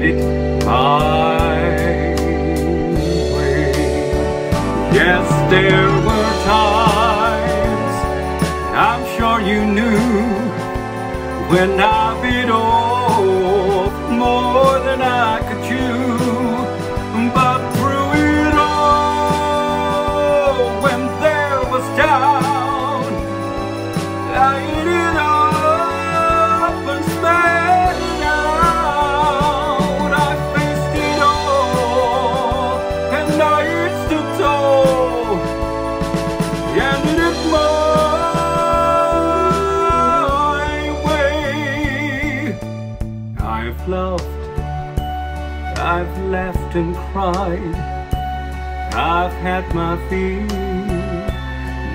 did it my way. Yes, there were times, I'm sure you knew, when I bit off more than I could and did my way. I've loved, I've laughed and cried, I've had my fill,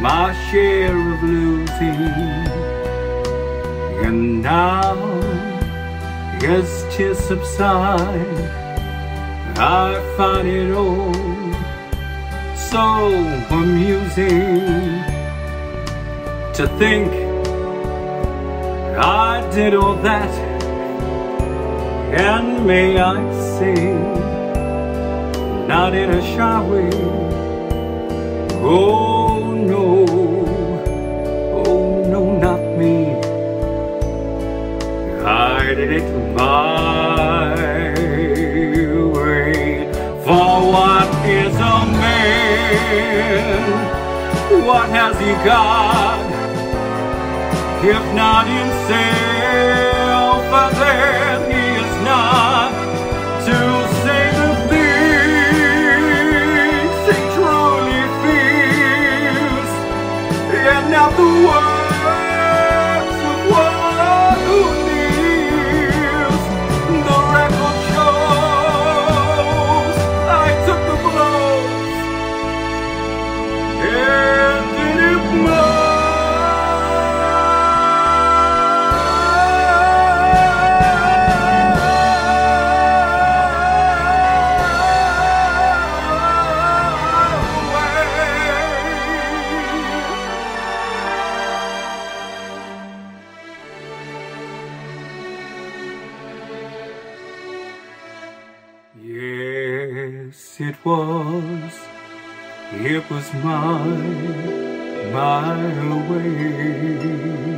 my share of losing. And now, as tears subside, I find it all so amusing to think I did all that. And may I say, not in a shy way, oh no, oh no, not me. I did it my What has he got? If not himself, then Yes, it was. It was my, my way.